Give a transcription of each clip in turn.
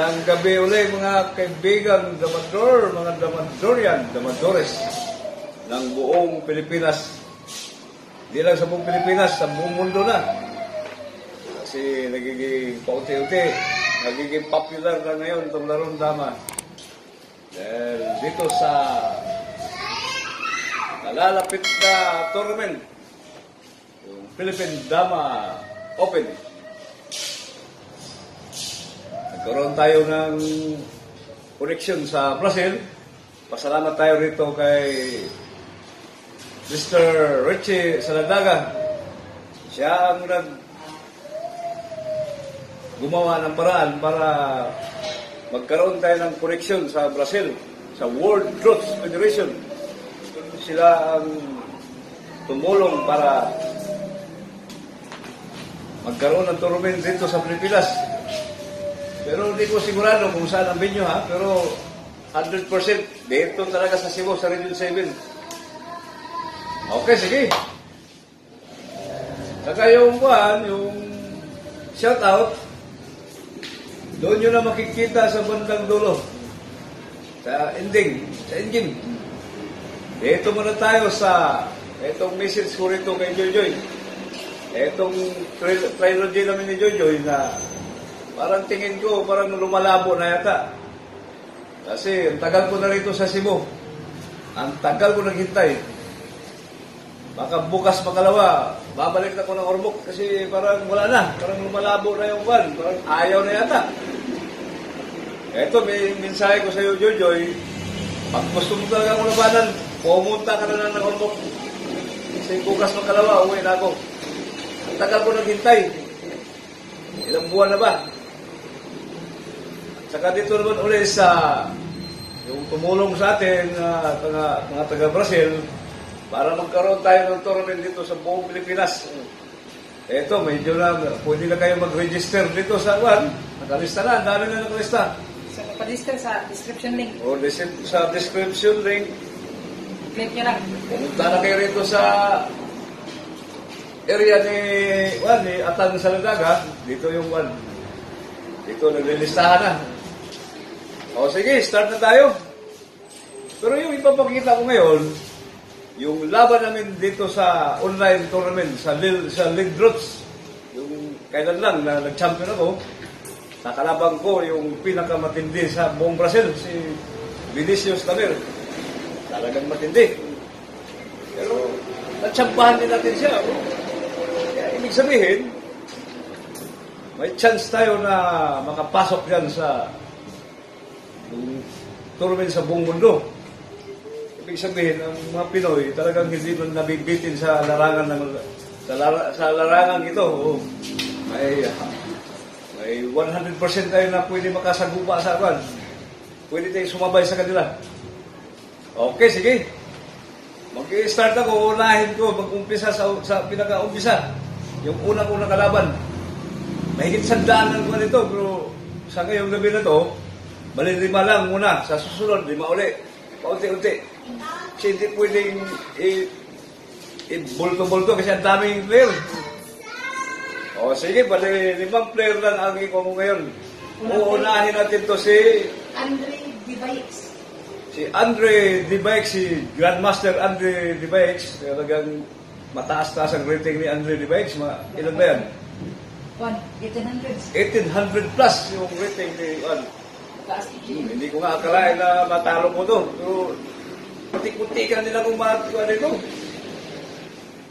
Magandang gabi uli mga kaibigan Damador, mga Damadorian, Damadores ng buong Pilipinas. Hindi lang sa buong Pilipinas, sa buong mundo na. Kasi nagiging paunti-unti, nagiging popular na ngayon itong larong dama. Dahil dito sa nalalapit na tournament, yung Philippine Dama Open. Nagkaroon tayo ng connection sa Brazil. Pasalamat tayo rito kay Mr. Richie Saladaga. Siya ang nag gumawa ng paraan para magkaroon tayo ng connection sa Brazil, sa World Truth Federation. Sila ang tumulong para magkaroon ng tournament dito sa Pilipinas. Pero hindi ko sigurado kung saan ang venue ha, pero 100% dito talaga sa Cebu, sa Region 7. Okay, sige. Saka yung buwan, yung shout out, doon nyo na makikita sa bandang dulo. Sa ending, sa ending. Dito muna tayo sa itong message ko rito kay Joy Joy. Itong tri- trilogy namin ni Joy Joy na parang tingin ko parang lumalabo na yata. Kasi tagal ko na rito sa Cebu. Ang tagal ko naghintay. Baka bukas makalawa, babalik na ko ng Ormoc kasi parang wala na. Parang lumalabo na yung van. Parang ayaw na yata. Eto, may mensahe ko sa iyo, Jojoy. Pag gusto mo talaga ako labanan, pumunta ka na lang ng Ormoc. Kasi bukas makalawa, uwi na ako. Ang tagal ko naghintay. Ilang buwan na ba? Saka dito naman ulit sa yung tumulong sa atin, uh, mga, mga taga-Brazil, para magkaroon tayo ng tournament dito sa buong Pilipinas. Eto, medyo na, pwede na kayo mag-register dito sa Juan. Nakalista na, dami na nakalista. So, kapalista sa description link. O sa description link, Click nyo lang. pumunta na kayo rito sa area ni Juan, ni Atang Saladaga. Dito yung Juan. Dito, naglilistahan na. O sige, start na tayo. Pero yung ipapakita ko ngayon, yung laban namin dito sa online tournament, sa, Lil, sa League Drops, yung kailan lang na nag-champion ako, nakalabang ko yung pinakamatindi sa buong Brazil, si Vinicius Tamer. Talagang matindi. Pero, natsampahan din natin siya. oh. Kaya, ibig sabihin, may chance tayo na makapasok yan sa tournament sa buong mundo. Ibig sabihin, ang mga Pinoy talagang hindi man nabibitin sa larangan ng sa, lara, sa larangan ito. Oh, may may 100% tayo na pwede makasagupa sa akin. Pwede tayong sumabay sa kanila. Okay, sige. Mag-start ako, unahin ko, mag-umpisa sa, sa pinaka-umpisa. Yung una kong nakalaban. Mahigit sandaan ang kuha nito, pero sa ngayong gabi na to, bali lima lang muna. Sa susunod, lima uli. Paunti-unti. Kasi hindi pwedeng i-bulto-bulto kasi ang daming player. O sige, bali limang player lang ang ikaw mo ngayon. Uunahin natin to si Andre Divaix. si Andre Dibaix, si Grandmaster Andre Dibaix. Talagang mataas-taas ang rating ni Andre Dibaix. Ma, ilan ba yan? 1, 1800. 1800 plus yung rating ni Juan. Taas Hmm, hindi ko nga akalain na matalo ko to. Pero putik-putikan nila kung matuwa nito.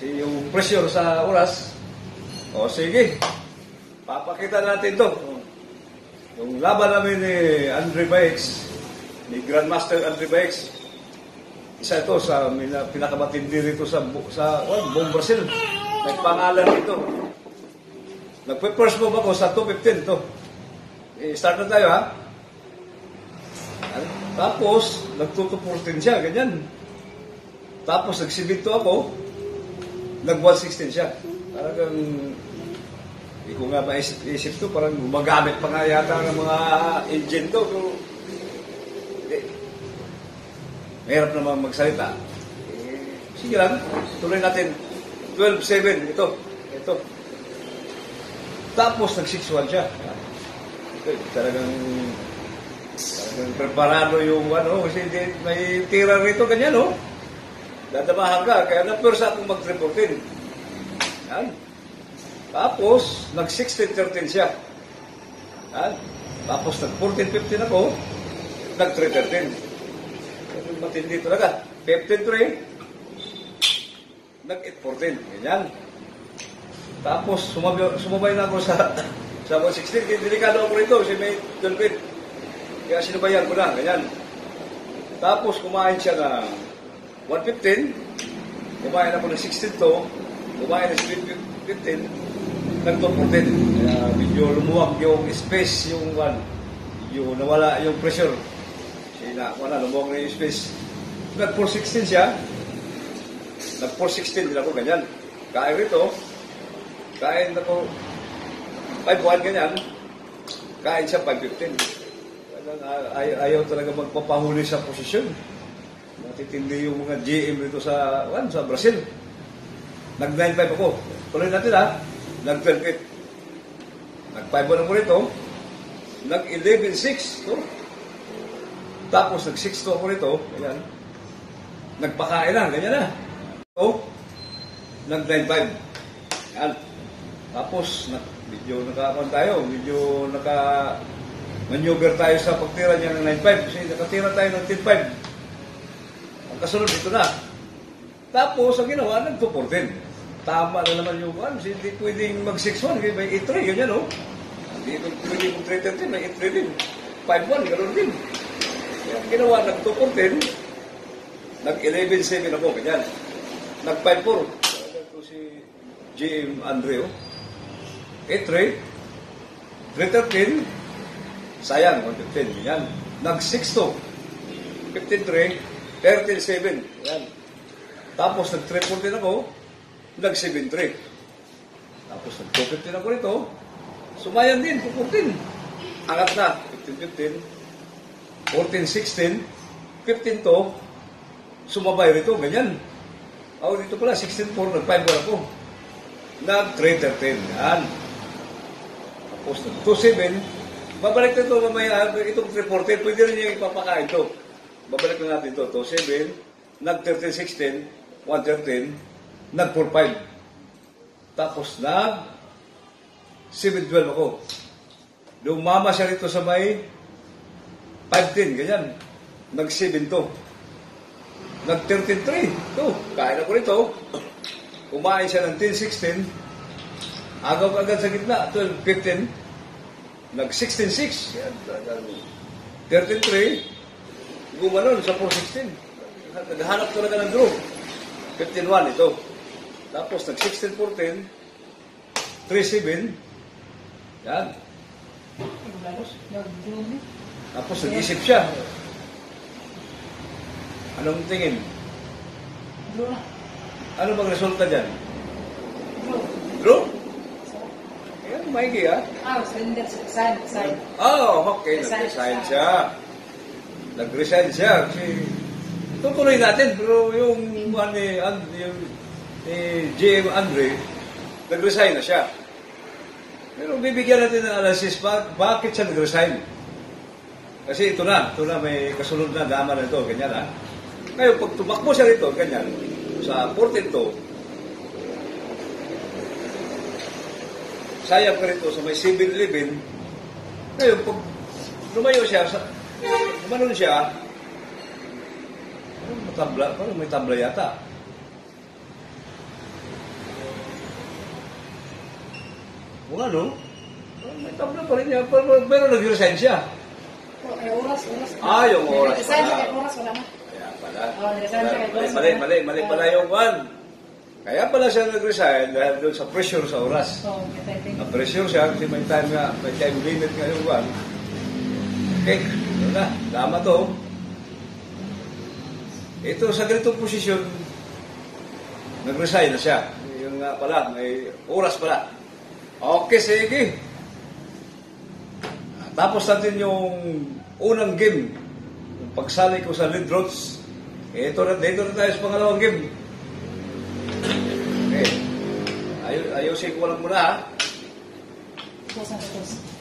Si yung pressure sa oras. O sige, papakita natin to. Yung laban namin ni Andre Baix, ni Grandmaster Andre Baix, isa ito sa pinakamatindi rito sa, sa well, buong Brazil. May pangalan dito. Nagpe-first move ako sa 215 to. Eh, start na tayo ha. Tapos, nagtutuportin siya, ganyan. Tapos, nagsibito ako, nag-116 siya. Talagang, hindi ko nga maisip-isip to, parang gumagamit pa nga yata ng mga engine to. Pero, hindi. Mahirap naman magsalita. Eh, sige lang, tuloy natin. 12-7, ito. Ito. Tapos, nag-6-1 siya. eh, talagang talagang preparado yung ano, kasi may tira rito, ganyan, no? Dadamahan ka, kaya na-persa akong mag-reportin. Yan. Tapos, nag-16-13 siya. Yan. Tapos, nag-14-15 ako, nag-3-13. Matindi talaga. 15-3, nag-8-14. Ganyan. Tapos, sumabay, sumabay na ako sa sa 116. Kaya delikado ako rito. Kasi may dulpit. Kaya sinubayan ko na. Ganyan. Tapos, kumain siya na 115. Kumain ako ng 16 to. Kumain ng 15. Nag-14. Kaya medyo lumuwag yung space, yung one. Yung nawala yung pressure. Kasi na, wala, lumuwag na yung space. Nag-416 siya. Nag-416 din ako, ganyan. Kain rito. Kain ako 5-1 ganyan. Kain siya 5-15. Talagang ay, ayaw talaga magpapahuli sa posisyon. Natitindi yung mga GM dito sa, one, sa Brazil. Nag-9-5 ako. Tuloy natin ha. Nag-12-8. Nag-5-1 ako rito. Nag-11-6. To. Tapos nag-6-2 ako rito. Ganyan. Nagpakain na. Ganyan na. So, nag-9-5. Yan. Tapos, na, medyo nakakuan tayo, medyo naka maneuver tayo sa pagtira niya ng 9-5 kasi nakatira tayo ng 10-5. Ang kasunod ito na. Tapos, ang ginawa, nag-2-14. Tama na naman yung one. Hindi pwedeng mag-6-1, kasi may 8-3, ganyan, no? Hindi pwedeng mag-3-13, may 8-3 din. 5-1, gano'n din. Kaya ang ginawa, nag-2-14, nag-11-7 ako, ganyan. Nag-5-4. Ito si J.M. Andreo. 8-3. 3-13. Sayang, 1-15. Yan. Nag-6-2. 15-3. 13-7. Yan. Tapos nag-3-14 ako. Nag-7-3. Tapos nag-2-15 ako rito. Sumayan din, 2-14. Angat na. 15-15. 14-16. 15 to. Sumabay rito, ganyan. Ako dito pala, 16-4, nag-5 ako. Nag-3-13, yan. Tapos nag-2-7, babalik na ito mamaya, itong 3-14, pwede rin niya ipapakain ito. Babalik na natin ito, 2-7, nag-13-16, 1-13, nag-4-5. Tapos nag 7-12 ako. Lumama siya rito sa may 5-10, ganyan. Nag-7 to. Nag-13-3. Ito, kain ako rito. Kumain siya ng 10-16. Agaw agad sa gitna, 12-15. Nag-16-6. Yan, talagang 13-3. Gumanon sa 4-16. Naghanap talaga ng draw. 15-1 ito. Tapos nag-16-14. 3-7. Yan. Tapos nag-isip siya. Anong tingin? Ano bang resulta dyan? Blow. Draw? Maigi ha. Ah, surrender. Sign. Sign. Oh, okay. Resign Nag-resign siya. Nag-resign siya. Kasi tutuloy natin. Pero yung, ano, ni, And- yung, ni JM Andre, nag-resign na siya. Pero bibigyan natin ng analysis, ba, bakit siya nag-resign? Kasi ito na, ito na may kasunod na dama na ito, ganyan ha. Ngayon, pag tumakbo siya rito, ganyan, sa 14 to, sayang ka rito sa may 7-11, ngayon, pag lumayo siya, sa, gumanon siya, parang matabla, parang may tabla yata. O ano? Parang may tabla pa rin niya, pero, pero nag-resign siya. Oh, eh, oras, oras. Ah, yung oras Resign siya pala. oras, wala na. Kaya pala. Oh, nag-resign siya boss. mali, mali, mali pala yung one. Kaya pala siya nag-resign dahil doon sa pressure sa oras. So, kita yung Na-pressure siya kasi may time nga, may time limit nga yung one. Okay, yun na. Tama to. Ito, sa ganitong posisyon, nag-resign na siya. Yung nga pala, may oras pala. Okay, sige. Tapos natin yung unang game. Yung pagsali ko sa lead roads. Ito na, dito na tayo sa pangalawang game. Okay. Ayo, ayusin ko lang muna ha. Dos ang dos.